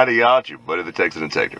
It's your buddy the Texan Detector.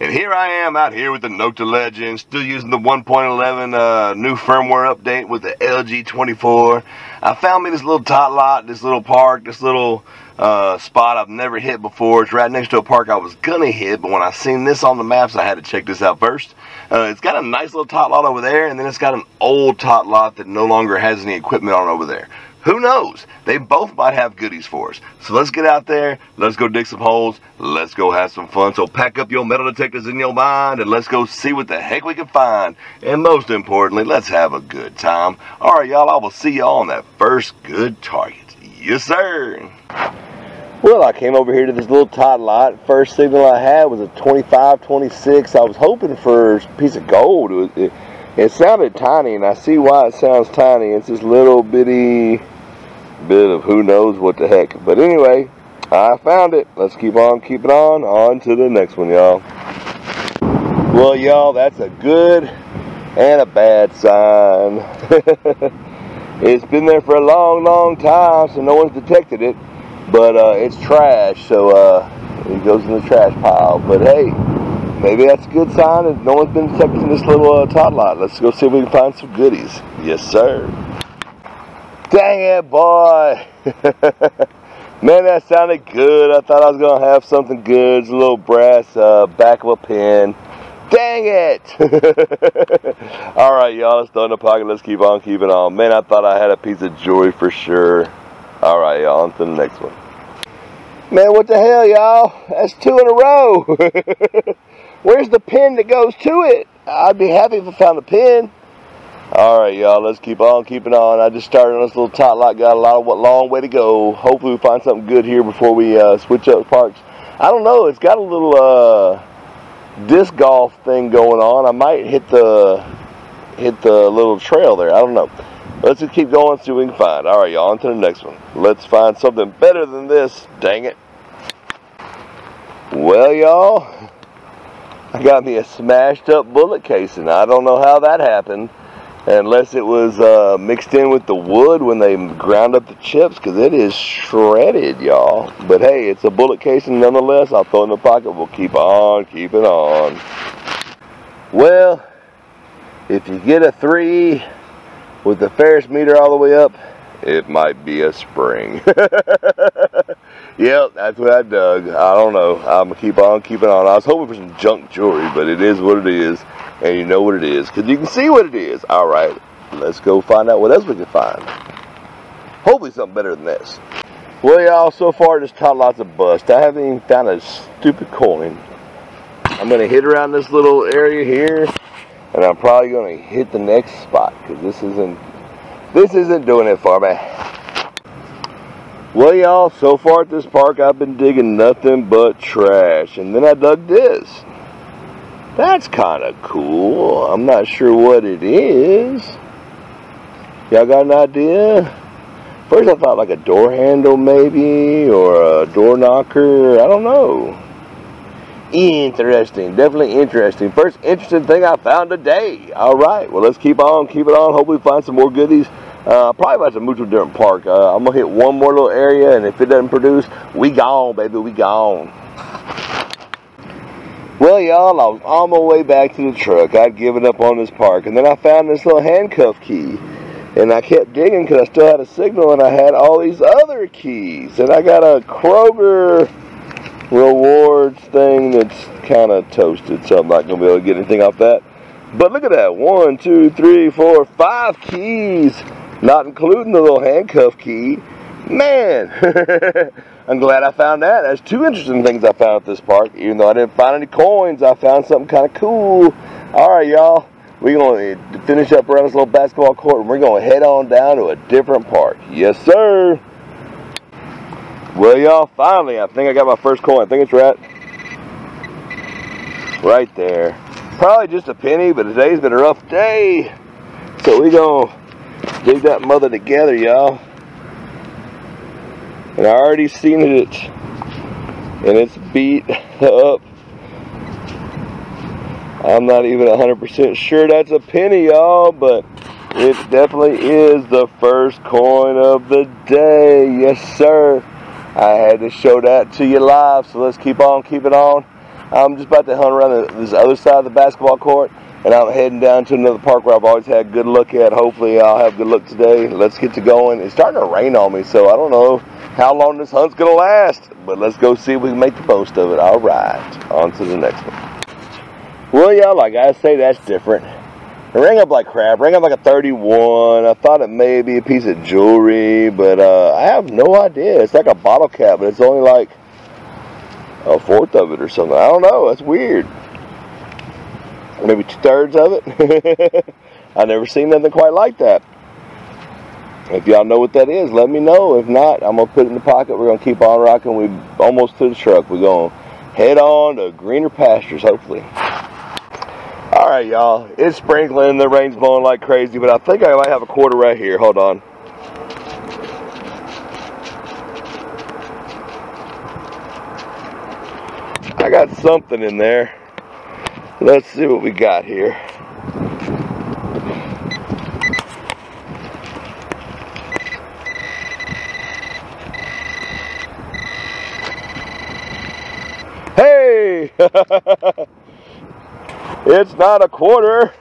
And here I am out here with the Nokta Legend, still using the 1.11 uh, new firmware update with the LG24. I found me this little tot lot, this little park, this little uh, spot I've never hit before. It's right next to a park I was gonna hit, but when I seen this on the maps, I had to check this out first. Uh, it's got a nice little tot lot over there, and then it's got an old tot lot that no longer has any equipment on over there who knows? They both might have goodies for us. So let's get out there. Let's go dig some holes. Let's go have some fun. So pack up your metal detectors in your mind and let's go see what the heck we can find. And most importantly, let's have a good time. All right, y'all. I will see y'all on that first good target. Yes, sir. Well, I came over here to this little tot lot. First signal I had was a 25, 26. I was hoping for a piece of gold. It, it, it sounded tiny, and I see why it sounds tiny. It's this little bitty bit of who knows what the heck. But anyway, I found it. Let's keep on keeping on. On to the next one, y'all. Well, y'all, that's a good and a bad sign. it's been there for a long, long time, so no one's detected it. But uh, it's trash, so uh, it goes in the trash pile. But hey, maybe that's a good sign that no one's been detecting this little uh, lot. Let's go see if we can find some goodies. Yes, sir. Dang it, boy. Man, that sounded good. I thought I was going to have something good. It's a little brass uh, back of a pen. Dang it. All right, y'all. Let's in the pocket. Let's keep on keeping on. Man, I thought I had a piece of jewelry for sure. All right, y'all. On to the next one. Man, what the hell, y'all? That's two in a row. Where's the pin that goes to it? I'd be happy if I found the pin. All right, y'all, let's keep on keeping on. I just started on this little tot lot, got a lot of long way to go. Hopefully we find something good here before we uh, switch up parks. I don't know, it's got a little uh, disc golf thing going on. I might hit the hit the little trail there. I don't know. Let's just keep going, see what we can find. All right, y'all, on to the next one. Let's find something better than this. Dang it. Well, y'all, I got me a smashed up bullet casing. I don't know how that happened unless it was uh, mixed in with the wood when they ground up the chips because it is shredded y'all. But hey it's a bullet casing nonetheless I'll throw it in the pocket. We'll keep on keeping on. Well if you get a three with the ferrous meter all the way up it might be a spring yep that's what I dug I don't know I'm gonna keep on keeping on I was hoping for some junk jewelry but it is what it is and you know what it is because you can see what it is. All right, let's go find out what else we can find. Hopefully something better than this. Well, y'all, so far just caught lots of bust. I haven't even found a stupid coin. I'm to hit around this little area here, and I'm probably to hit the next spot because this isn't this isn't doing it for me. Well, y'all, so far at this park, I've been digging nothing but trash, and then I dug this. That's kind of cool. I'm not sure what it is. Y'all got an idea? First I thought like a door handle maybe, or a door knocker. I don't know. Interesting. Definitely interesting. First interesting thing I found today. All right. Well, let's keep on. Keep it on. Hopefully find some more goodies. Uh, probably about to move to a different park. Uh, I'm to hit one more little area, and if it doesn't produce, we gone, baby. We gone. Well, y'all, I was on my way back to the truck. I'd given up on this park, and then I found this little handcuff key. And I kept digging because I still had a signal, and I had all these other keys. And I got a Kroger rewards thing that's kind of toasted, so I'm not going to be able to get anything off that. But look at that. One, two, three, four, five keys, not including the little handcuff key. Man, I'm glad I found that. There's two interesting things I found at this park. Even though I didn't find any coins, I found something kind of cool. All right, y'all. We're going to finish up around this little basketball court, and we're going to head on down to a different park. Yes, sir. Well, y'all, finally, I think I got my first coin. I think it's right, right there. Probably just a penny, but today's been a rough day. So we're going to dig that mother together, y'all. And I already seen it. And it's beat up. I'm not even 100% sure that's a penny y'all but it definitely is the first coin of the day. Yes sir. I had to show that to you live, so let's keep on keep it on. I'm just about to hunt around this other side of the basketball court, and I'm heading down to another park where I've always had a good look at. Hopefully, I'll have good luck today. Let's get to going. It's starting to rain on me, so I don't know how long this hunt's going to last, but let's go see if we can make the most of it. All right, on to the next one. Well, y'all, like I say, that's different. It rang up like crap. It rang up like a 31. I thought it may be a piece of jewelry, but uh, I have no idea. It's like a bottle cap, but it's only like a fourth of it or something. I don't know. That's weird. Maybe two thirds of it. I never seen nothing quite like that. If y'all know what that is, let me know. If not, I'm gonna put it in the pocket. We're gonna keep on rocking. We almost to the truck. We're gonna head on to greener pastures, hopefully. All right, y'all. It's sprinkling. The rain's blowing like crazy, but I think I might have a quarter right here. Hold on. I got something in there. Let's see what we got here. Hey! It's not a quarter,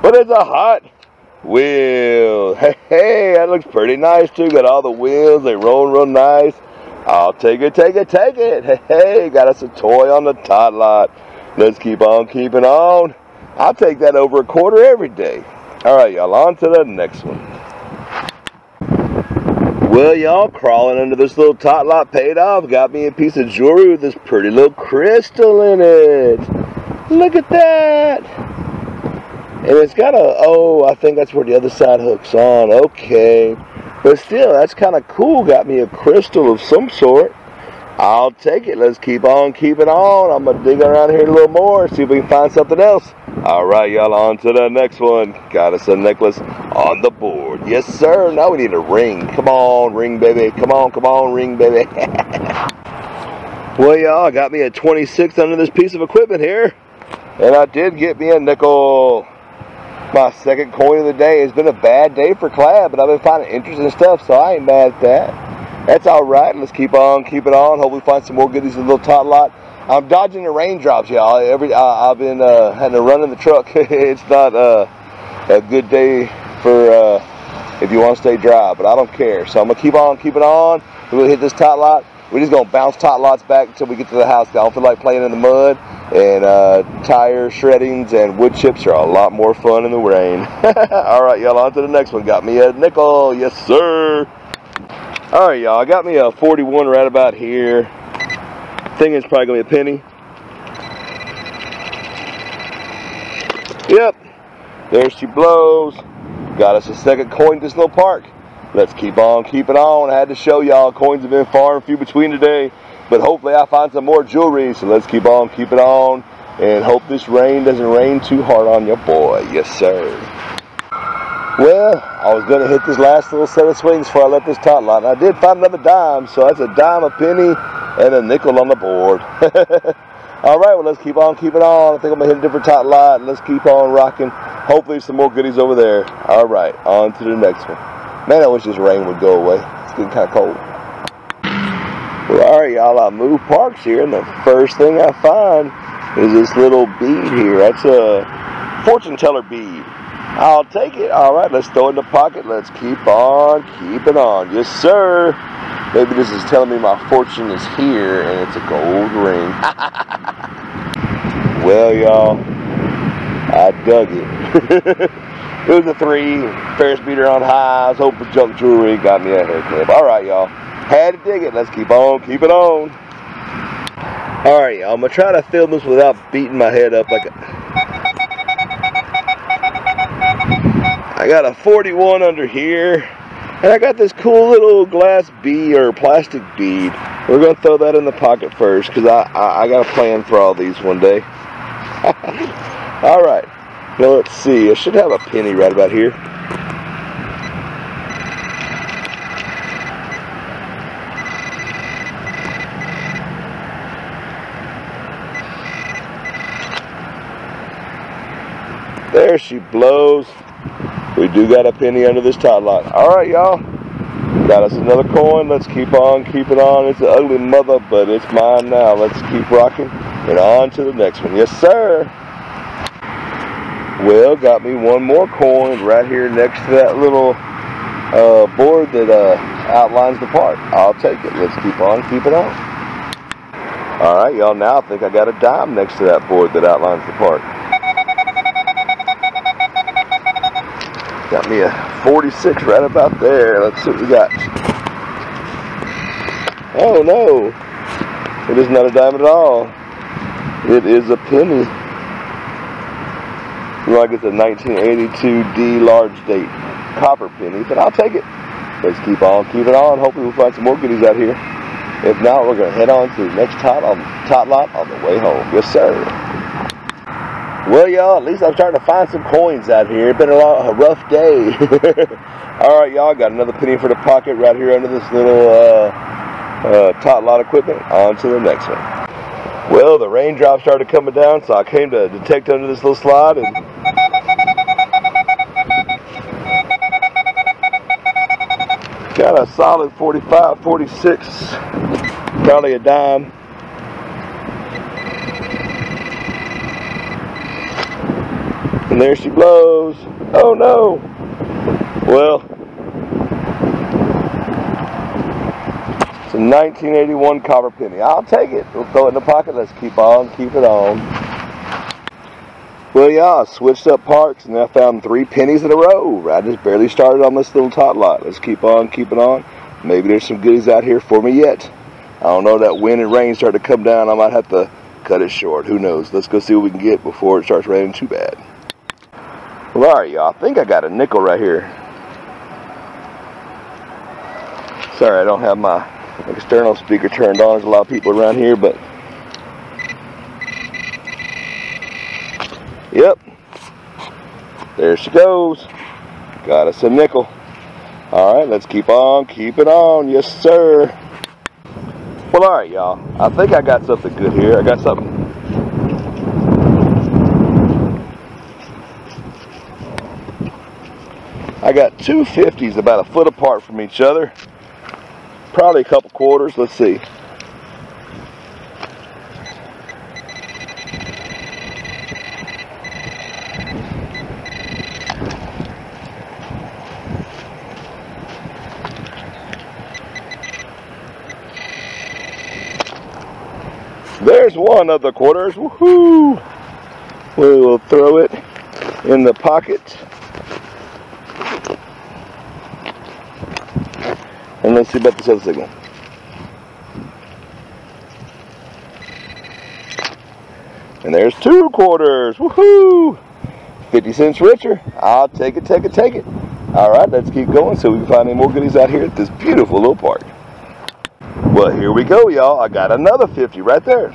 but it's a hot wheel. Hey, hey, that looks pretty nice too. Got all the wheels, they roll real nice. I'll take it, take it, take it. Hey, hey, got us a toy on the tot lot. Let's keep on keeping on. I'll take that over a quarter every day. All right, y'all, on to the next one. Well, y'all, crawling under this little tot lot paid off. Got me a piece of jewelry with this pretty little crystal in it. Look at that. And it's got a, oh, I think that's where the other side hooks on. Okay. But still, that's kind of cool. Got me a crystal of some sort. I'll take it. Let's keep on keeping on. I'm going to dig around here a little more, see if we can find something else. All right, y'all, on to the next one. Got us a necklace on the board. Yes, sir. Now we need a ring. Come on, ring, baby. Come on, come on, ring, baby. well, y'all, got me a 26 under this piece of equipment here. And I did get me a nickel. My second coin of the day. It's been a bad day for clad, but I've been finding interesting stuff, so I ain't mad at that. That's all right. Let's keep on, keep it on. Hope we find some more goodies in the little tot lot. I'm dodging the raindrops, y'all. Every uh, I've been uh, having to run in the truck. it's not uh, a good day for uh, if you want to stay dry, but I don't care. So I'm gonna keep on, keep it on. We're gonna hit this tot lot. We're just gonna bounce tot lots back until we get to the house. I don't feel like playing in the mud and uh, tire shreddings and wood chips are a lot more fun in the rain. All right, y'all, on to the next one. Got me a nickel. Yes, sir. All right, y'all, I got me a 41 right about here. Thing is probably to be a penny. Yep, there she blows. Got us a second coin to Snow Park. Let's keep on keeping on. I had to show y'all coins have been far and few between today. But hopefully I find some more jewelry. So let's keep on, keep it on. And hope this rain doesn't rain too hard on your boy. Yes, sir. Well, I was going to hit this last little set of swings before I let this tot lot. And I did find another dime. So that's a dime, a penny, and a nickel on the board. All right, well, let's keep on keeping on. I think I'm going to hit a different tot lot. Let's keep on rocking. Hopefully some more goodies over there. All right, on to the next one. Man, I wish this rain would go away. It's getting kind of cold. Well, all right, y'all, I move parks here, and the first thing I find is this little bead here. That's a fortune teller bead. I'll take it. All right, let's throw it in the pocket. Let's keep on keeping on. Yes, sir. Maybe this is telling me my fortune is here, and it's a gold ring. well, y'all, I dug it. it was a three. ferrous meter on highs. Hope for junk jewelry got me a hair clip. All right, y'all. Had to dig it. Let's keep on, keep it on. Alright, I'm going to try to film this without beating my head up like a... I got a 41 under here. And I got this cool little glass bead or plastic bead. We're going to throw that in the pocket first because I, I, I, got a plan for all these one day. Alright, now let's see. I should have a penny right about here. There she blows. Do got a penny under this tot lot. All right, y'all. Got us another coin. Let's keep on keeping on. It's an ugly mother, but it's mine now. Let's keep rocking and on to the next one. Yes, sir. Well, got me one more coin right here next to that little uh, board that uh, outlines the park. I'll take it. Let's keep on keeping on. All right, y'all. Now I think I got a dime next to that board that outlines the park. Got me a 46 right about there. Let's see what we got. Oh no, it is not a diamond at all. It is a penny. Like it's a 1982 D large date copper penny, but I'll take it. Let's keep on keeping on. Hopefully we'll find some more goodies out here. If not, we're gonna head on to the next tot on um, tot lot on the way home. Yes, sir. Well, y'all, at least I'm starting to find some coins out here. It's been a, a rough day. All right, y'all, got another penny for the pocket right here under this little uh, uh, tot lot equipment. On to the next one. Well, the raindrops started coming down, so I came to detect under this little slide and got a solid 45, 46, probably a dime. And there she blows. Oh no. Well, it's a 1981 copper penny. I'll take it. We'll throw it in the pocket. Let's keep on, keep it on. Well, yeah, I switched up parks and I found three pennies in a row. I just barely started on this little tot lot. Let's keep on, keep it on. Maybe there's some goodies out here for me yet. I don't know, that wind and rain started to come down. I might have to cut it short. Who knows? Let's go see what we can get before it starts raining too bad. Well, all right, y'all. I think I got a nickel right here. Sorry, I don't have my external speaker turned on. There's a lot of people around here, but Yep. There she goes. Got us a nickel. All right, let's keep on keeping on. Yes, sir. Well, all right, y'all. I think I got something good here. I got something. I got two 50s about a foot apart from each other. Probably a couple quarters. Let's see. There's one of the quarters. Woohoo! We will throw it in the pocket. And let's see about this other signal. And there's two quarters. Woohoo! 50 cents richer. I'll take it, take it, take it. All right, let's keep going so we can find any more goodies out here at this beautiful little park. Well, here we go, y'all. I got another 50 right there.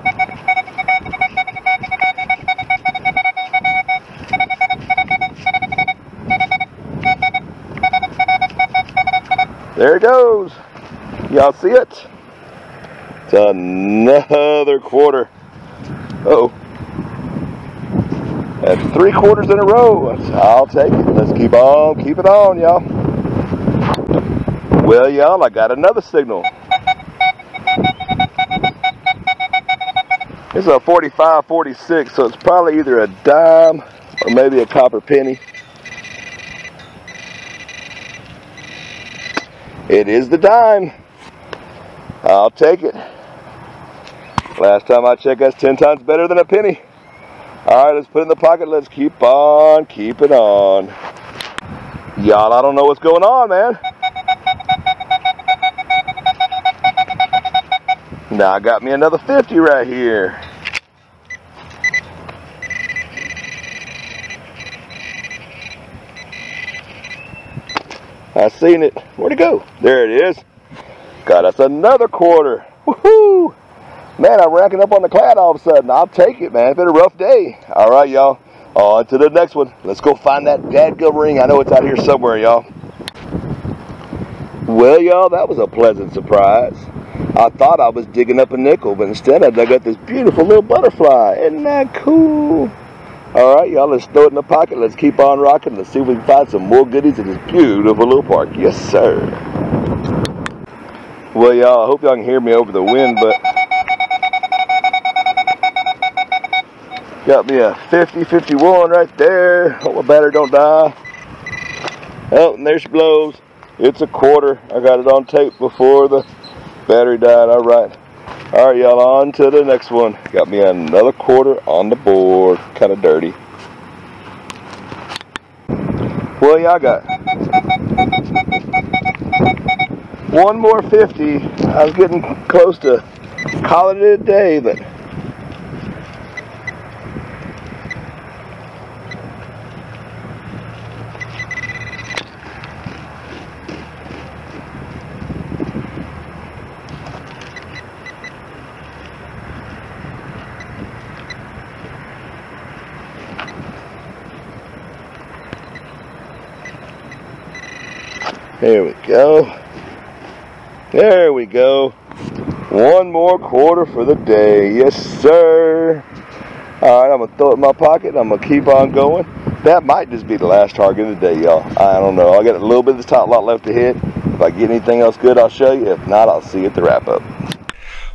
There it goes. Y'all see it? It's another quarter. Uh oh. That's three quarters in a row. I'll take it. Let's keep on, keep it on, y'all. Well, y'all, I got another signal. It's a 45, 46, so it's probably either a dime or maybe a copper penny. It is the dime. I'll take it. Last time I checked, that's 10 times better than a penny. All right, let's put it in the pocket. Let's keep on, keep it on. Y'all, I don't know what's going on, man. Now I got me another 50 right here. I seen it. Where'd it go? There it is. Got us another quarter. Woohoo! Man, I'm racking up on the clad all of a sudden. I'll take it, man. It's been a rough day. All right, y'all. On to the next one. Let's go find that dadgum ring. I know it's out here somewhere, y'all. Well, y'all, that was a pleasant surprise. I thought I was digging up a nickel, but instead I dug up this beautiful little butterfly. Isn't that cool? All right, y'all, let's throw it in the pocket. Let's keep on rocking. Let's see if we can find some more goodies in this beautiful little park. Yes, sir. Well, y'all, I hope y'all can hear me over the wind, but got me a 50, 51 right there. Hope my battery don't die. Oh, and there she blows. It's a quarter. I got it on tape before the battery died. All right. All right, y'all, on to the next one. Got me another quarter on the board. Kind of dirty. Well, y'all got one more 50. I was getting close to calling it a day, but There we go. There we go. One more quarter for the day. Yes, sir. All right, I'm going to throw it in my pocket. I'm going to keep on going. That might just be the last target of the day, y'all. I don't know. I got a little bit of the tot lot left to hit. If I get anything else good, I'll show you. If not, I'll see you at the wrap up.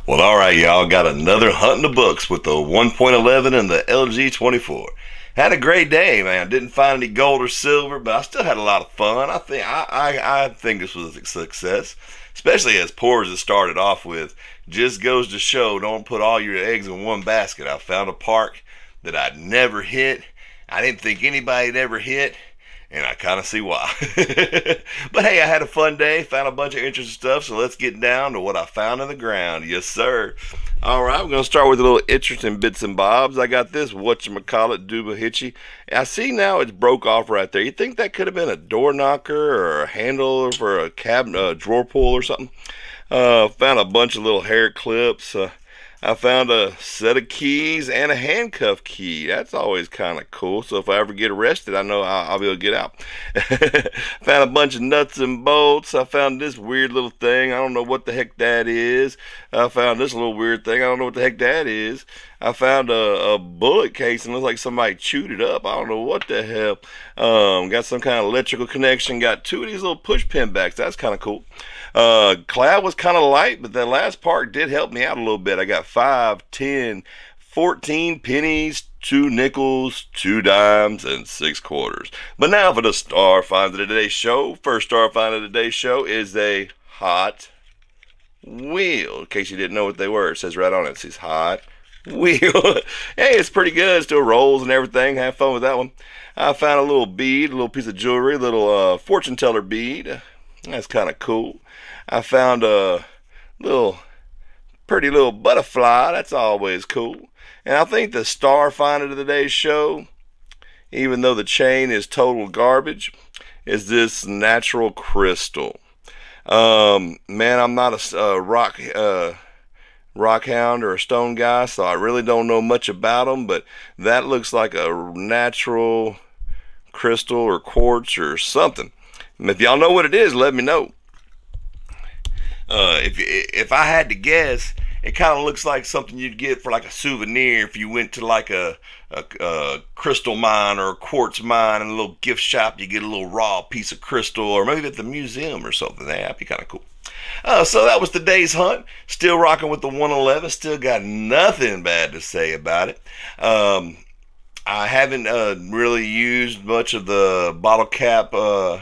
Well, all right, y'all. Got another hunt in the books with the 1.11 and the LG 24 had a great day, man. Didn't find any gold or silver, but I still had a lot of fun. I think I, I, I think this was a success, especially as poor as it started off with. Just goes to show, don't put all your eggs in one basket. I found a park that I'd never hit. I didn't think anybody'd ever hit and I kind of see why. but hey, I had a fun day, found a bunch of interesting stuff, so let's get down to what I found in the ground. Yes, sir. All right, I'm going to start with a little interesting bits and bobs. I got this whatchamacallit Dubahitchi. I see now it's broke off right there. You think that could have been a door knocker or a handle for a cabinet, a drawer pull or something? Uh, found a bunch of little hair clips. Uh, I found a set of keys and a handcuff key. That's always kind of cool. So if I ever get arrested, I know I'll, I'll be able to get out. found a bunch of nuts and bolts. I found this weird little thing. I don't know what the heck that is. I found this little weird thing. I don't know what the heck that is. I found a, a bullet case and looks like somebody chewed it up. I don't know what the hell. Um, got some kind of electrical connection. Got two of these little push pin backs. That's kind of cool. Uh, clad was kind of light, but that last part did help me out a little bit. I got five, ten, fourteen pennies, two nickels, two dimes, and six quarters. But now for the star find of today's show. First star find of today's show is a hot wheel. In case you didn't know what they were, it says right on it. It says hot wheel. hey, it's pretty good. Still rolls and everything. Have fun with that one. I found a little bead, a little piece of jewelry, a little uh, fortune teller bead. That's kind of cool. I found a little pretty little butterfly. That's always cool. And I think the star finder of today's show, even though the chain is total garbage, is this natural crystal. Um, man, I'm not a rock uh, rock hound or a stone guy, so I really don't know much about them. But that looks like a natural crystal or quartz or something. If y'all know what it is, let me know. Uh, if if I had to guess, it kind of looks like something you'd get for like a souvenir if you went to like a, a, a, crystal mine or a quartz mine in a little gift shop. You get a little raw piece of crystal, or maybe at the museum or something. That'd be kind of cool. Uh, so that was today's hunt. Still rocking with the 111. Still got nothing bad to say about it. Um, I haven't uh, really used much of the bottle cap uh,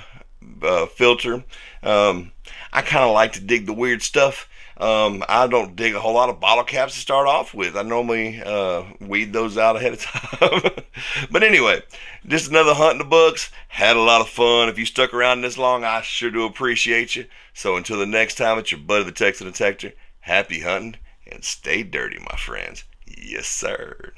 uh filter. Um, I kind of like to dig the weird stuff. Um, I don't dig a whole lot of bottle caps to start off with. I normally uh, weed those out ahead of time. but anyway, just another hunt in the books. Had a lot of fun. If you stuck around this long, I sure do appreciate you. So until the next time, it's your buddy the Texan Detector. Happy hunting and stay dirty, my friends. Yes, sir.